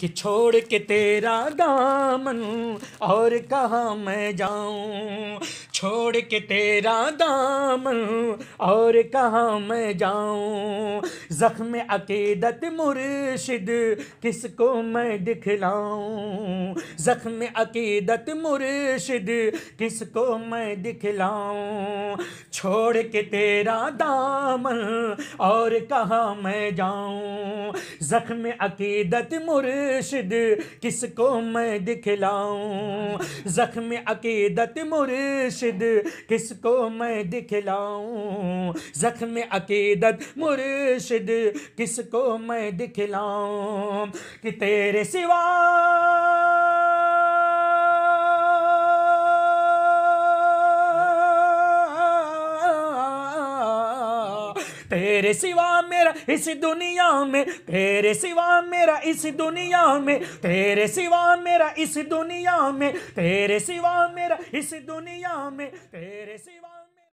कि छोड़ के तेरा दामन और कहाँ मैं जाऊँ? छोड़ के तेरा दामन और कहाँ मैं जाऊँ? जख्म अकीदत मुर्शिद, किसको मैं दिखलाऊँ? जख्म अकीदत मुर्शिद, किसको मैं दिखलाऊँ? छोड़ के तेरा दामन और कहाँ मैं जाऊँ? जख्म अकीदत मुर्शिद, किसको मैं दिखलाऊं? जख्म अकीदत मुर्शिद किसको मैं दिखलाऊं? जख्म अकीदत मुर्शिद किसको मैं दिखलाऊं? कि तेरे सिवा तेरे सिवा मेरा इस दुनिया में, तेरे सिवा मेरा इस दुनिया में, तेरे सिवा मेरा इस दुनिया में, तेरे सिवा मेरा इस दुनिया में, तेरे सिवा